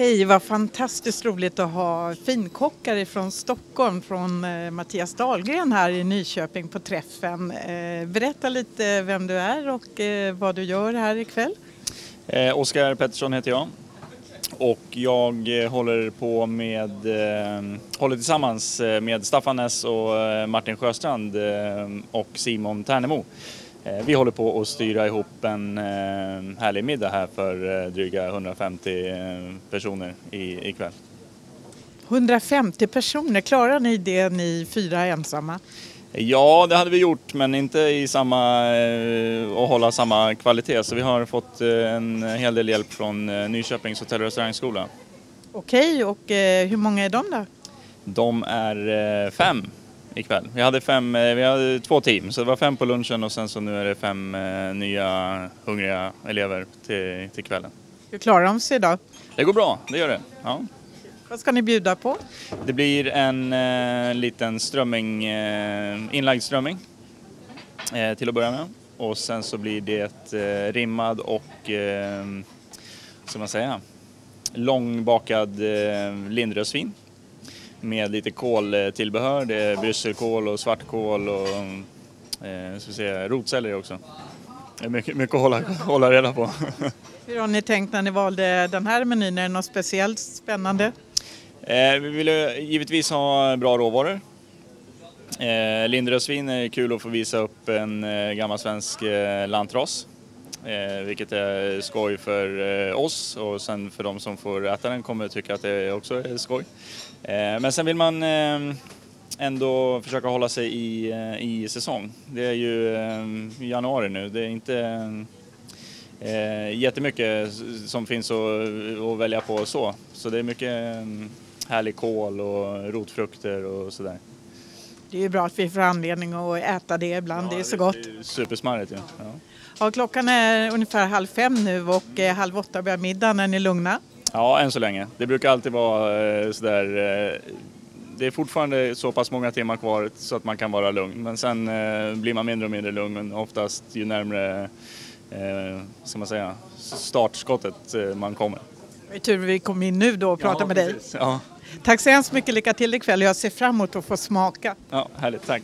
Hej, vad fantastiskt roligt att ha finkockar från Stockholm, från eh, Mattias Dahlgren här i Nyköping på träffen. Eh, berätta lite vem du är och eh, vad du gör här ikväll. Oskar Pettersson heter jag och jag håller på med, håller tillsammans med Staffan Ness och Martin Sjöstrand och Simon Tärnemo. Eh, Vi håller på att styra ihop en eh, härlig middag här för eh, dryga 150 eh, personer i, ikväll. 150 personer, klarar ni det ni fyra ensamma? Ja, det hade vi gjort, men inte i samma, och hålla samma kvalitet. Så vi har fått en hel del hjälp från Nyköpings hotell och restaurangskola. Okej, och hur många är de då? De är fem ikväll. Vi hade, fem, eh, vi hade två team, så det var fem på lunchen och sen så nu är det fem eh, nya hungriga elever till, till kvällen. Hur klarar de sig idag? Det går bra, det gör det. Ja. Vad ska ni bjuda på? Det blir en eh, liten strömming, eh, inlagd strömming eh, till att börja med. Och sen så blir det eh, rimmad och, eh, ska man säga, långbakad eh, lindrösvin med lite koltillbehör. Det är brysselkål och svartkål och eh, ska säga, rotselleri också. Det är mycket, mycket att hålla, hålla reda på. Hur har ni tänkt när ni valde den här menyn? Är det något speciellt spännande? Eh, vi vill ju givetvis ha bra råvaror. Eh, Lindrösvin är kul att få visa upp en eh, gammal svensk eh, lantras. Eh, vilket är skoj för eh, oss och sen för de som får äta den kommer tycka att det också är skoj. Eh, men sen vill man eh, ändå försöka hålla sig i, eh, i säsong. Det är ju eh, januari nu, det är inte eh, jättemycket som finns att, att välja på så. Så det är mycket eh, härlig kål och rotfrukter och sådär. Det är ju bra att vi får anledning att äta det ibland, det är så gott. är Supersmarrigt ju. Ja. Ja, klockan är ungefär halv fem nu och eh, halv åtta börjar middagen. Är ni lugna? ja, än så länge. Det brukar alltid vara eh, sådär eh, det är fortfarande så pass många timmar kvar så att man kan vara lugn. Men sen eh, blir man mindre och mindre lugn. Men oftast ju närmre eh, ska man säga, startskottet eh, man kommer. Det är tur vi kom in nu då och pratade Ja, med dig. precis. Ja, Tack så hemskt mycket, lycka till ikväll. Jag ser fram emot att få smaka. ja, härligt. Tack.